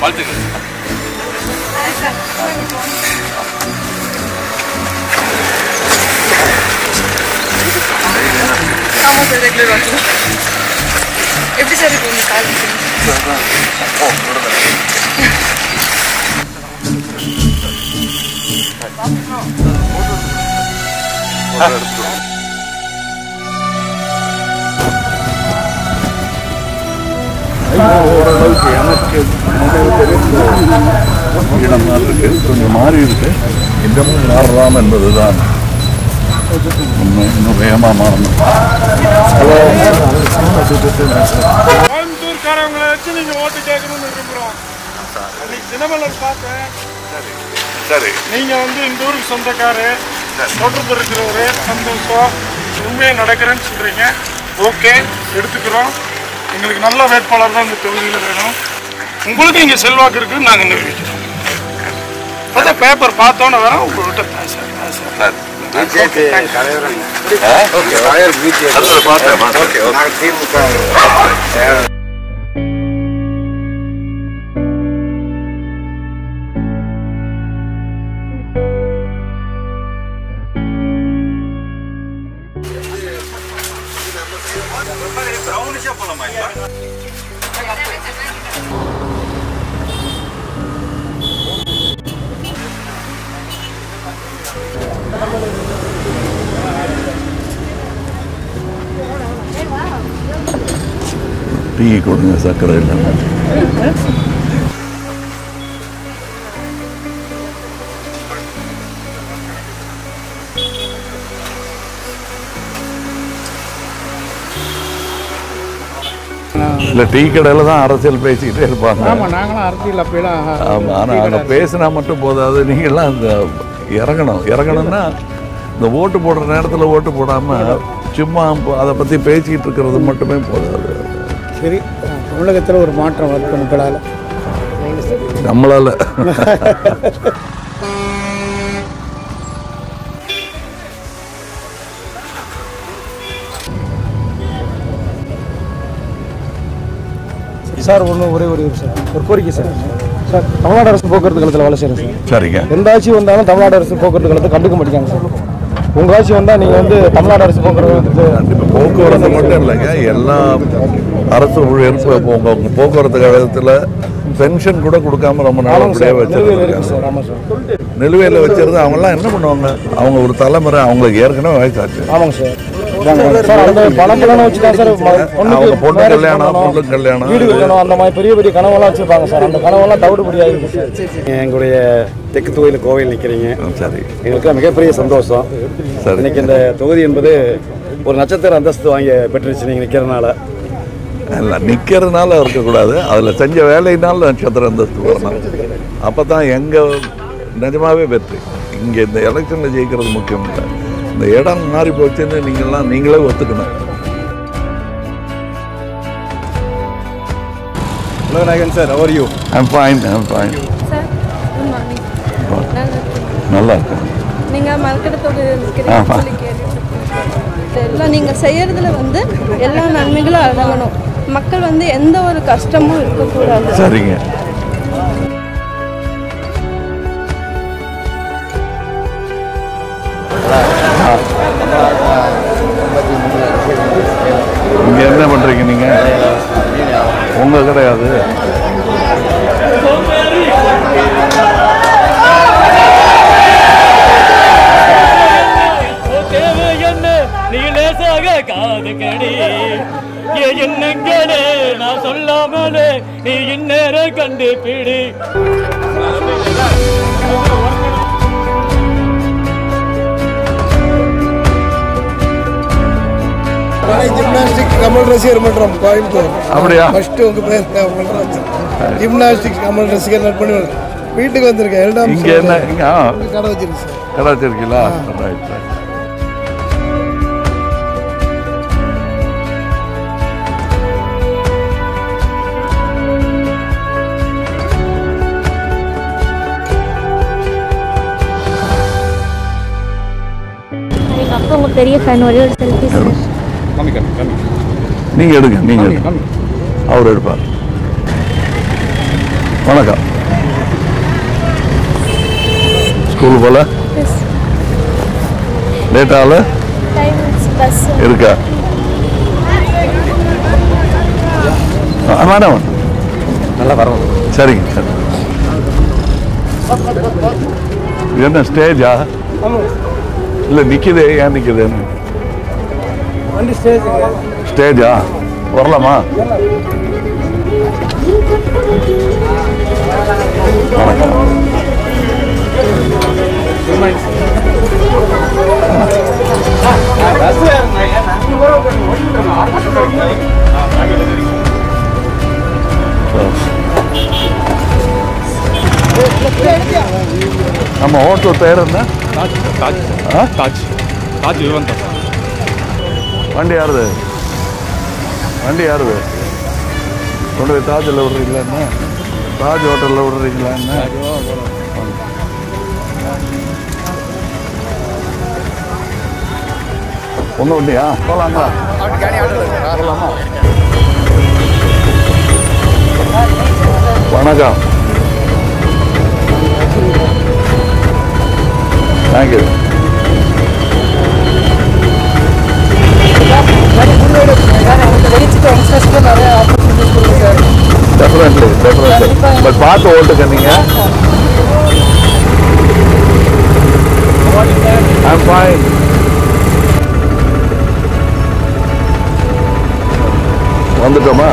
빨대가 아무 데 보니까 어, 그러다. ஓரளவுக்கு எனக்கு நினைவு தெரிந்த இடம் இருக்கு கொஞ்சம் மாறி இருக்கு இன்னமும் மாறலாம் என்பதுதான் உண்மை இன்னும் வேகமாக மாறணும் ஹலோ கோயம்புத்தூர்காரவங்களை வச்சு நீங்க ஓட்டு கேட்கணும்னு விரும்புறோம். இன்னைக்கு தினமலர் பார்த்தேன் சரி. நீங்க வந்து இந்த ஊருக்கு சொந்தக்காரு தொடர்பு இருக்கிறவரு சந்தோஷம் உண்மையாக நடக்கிறேன்னு சொல்றீங்க. ஓகே எடுத்துக்கிறோம். எங்களுக்கு நல்ல வேட்பாளர் தான் இந்த தொகுதியில் வேணும். உங்களுக்கு இங்கே செல்வாக்கு இருக்குன்னு நாங்கள் நிரூபிக்கிறோம். அதான் பேப்பர் பார்த்தோன்னே வரோம் உங்கள்கிட்ட பேச பேச டீ கொடுங்க சர்க்கரை இல்லை. இல்லை டீ கடையில் தான் அரசியல் பேசிக்கிட்டே இருப்பாங்க. ஆமாம் நாங்களும் அரசியல் அப்படிலாம் ஆமாம் ஆனால் அங்கே பேசினா மட்டும் போதாது நீங்கள்லாம் அந்த இறங்கணும். இறங்கணும்னா இந்த ஓட்டு போடுற நேரத்தில் ஓட்டு போடாமல் சும்மா அதை பற்றி பேசிக்கிட்டு இருக்கிறது மட்டுமே போதாது. சரி தமிழகத்தில் ஒரு மாற்றம் வருது மக்களால் நம்மளால. சார் ஒன்று ஒரே ஒரு சார் ஒரு கோரிக்கை சார். சார் தமிழ்நாடு அரசு போக்குவரத்து கழகத்தில் வேலை செய்கிறேன் சார். சரிங்க. எந்த ஆட்சி வந்தாலும் தமிழ்நாடு அரசு போக்குவரத்து கழகத்தை கண்டுக்க மாட்டேங்காங்க சார். உங்கள் ஆட்சி வந்தால் நீங்கள் வந்து தமிழ்நாடு அரசு போக்குவரத்து போக்குவரத்து மட்டும் இல்லைங்க எல்லா அரசு ஊழியரும் இப்போ உங்க உங்க போக்குவரத்து கழகத்தில் பென்ஷன் கூட கொடுக்காம ரொம்ப நாள் அப்படியே நிலுவையில் இருக்கு வச்சிருக்காங்க நிலுவையில் வச்சிருந்து அவங்கெல்லாம் என்ன பண்ணுவாங்க? அவங்க ஒரு தலைமுறை அவங்களுக்கு ஏற்கனவே வயசாச்சு. ஆமாங்க சார். அவங்க பொண்ணு கல்யாணம் பொண்ணு கல்யாணம் வீடு கட்டணும் அந்த மாதிரி பெரிய பெரிய கனவெல்லாம் வச்சிருப்பாங்க சார். அந்த கனவெல்லாம் தவிடுபடி ஆகிருக்கு சார். எங்களுடைய தெற்கு தொகுதியில் கோவில் நிற்கிறீங்க சரி. எங்களுக்கு மிகப்பெரிய சந்தோஷம். சரி. இன்னைக்கு இந்த தொகுதி என்பது ஒரு நட்சத்திர அந்தஸ்து வாங்கி பெற்றுச்சு நீங்கள் நிற்கிறனால இல்லை நிற்கிறதுனால இருக்கக்கூடாது. அதில் செஞ்ச வேலையினால நட்சத்திர அந்தஸ்து வரணும். அப்போ தான் எங்கள் நிஜமாவே வெற்றி. இங்கே இந்த எலெக்ஷனில் ஜெயிக்கிறது முக்கியம் இல்லை. இந்த இடம் மாறி போச்சுன்னு நீங்கள்லாம் நீங்களே ஒத்துக்கணும். உலகநாயகன் sir our you I'm fine I'm fine sir good morning நல்லா இருக்கேன். நீங்கள் மரக்கடத்தோடு நீங்கள் செய்யறதுல வந்து எல்லா நன்மைகளும் அடங்கணும். மக்கள் வந்து எந்த ஒரு கஷ்டமும் இருக்கக்கூடாது. சரிங்க. இங்கே என்ன பண்ணுறீங்க நீங்கள் உங்கள் கிடையாது நீ லேசாக காது கடி என்னங்களே நான் சொல்லாமலே நீ இந்நேரம் கண்டுபிடி. ஜிம்னாஸ்டிக் கமல் ரசிகர் மன்றம் கோயம்புத்தூர். அப்படியா? ஃபர்ஸ்ட் உங்க பேர் மன்றம் ஜிம்னாஸ்டிக் கமல் ரசிகர் நட்பணி வீட்டுக்கு வந்திருக்கேன் இரண்டாம் இங்கே என்ன? கடை வச்சிருக்கு சார் கடை வச்சிருக்கீங்களா? ரைட் ரைட் பெரிய ஃபேன் ஒரே ஒரு செல்ஃபி சார் நீங்கள் எடுங்க நீங்கள் எடுங்க. அவர் எடுப்பார். வணக்கம். ஸ்கூல் போல? லேட் ஆகல பஸ் இருக்கா? மேடம். நல்லா வரணும் சரிங்க சரி. என்ன ஸ்டேஜா இல்லை நிற்கிது ஏன் நிற்கிதுன்னு ஸ்டேஜா வரலாமா? வணக்கம் நம்ம ஹோட்டல் பேர் என்ன? தாஜ் தாஜ் ஆ? தாஜ் தாஜ் விவந்தம் வண்டி யாருது? வண்டி யாருது? கொண்டு போய் தாஜில் விடுறீங்களா என்ன? தாஜ் ஹோட்டலில் விடுறீங்களா என்ன? ஒன்று வண்டியா போகலாங்களா போகலாமா தேங்க்யூ டெஃபினெட்லி டெஃபினெட்லி பட் பார்த்து ஓட்டுங்க நீங்க. ஐம் ஃபைன் வந்துட்டோமா?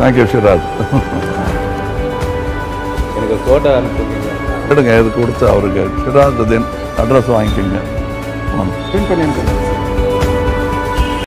தேங்க்யூ சிவராஜ் எனக்கு ஃபோட்டோ அனுப்புங்க. எடுங்க இது கொடுத்து அவருக்கு. சிவராஜ் அட்ரஸ் வாங்கிக்கோங்க. பின் பண்ணி அனுப்புங்க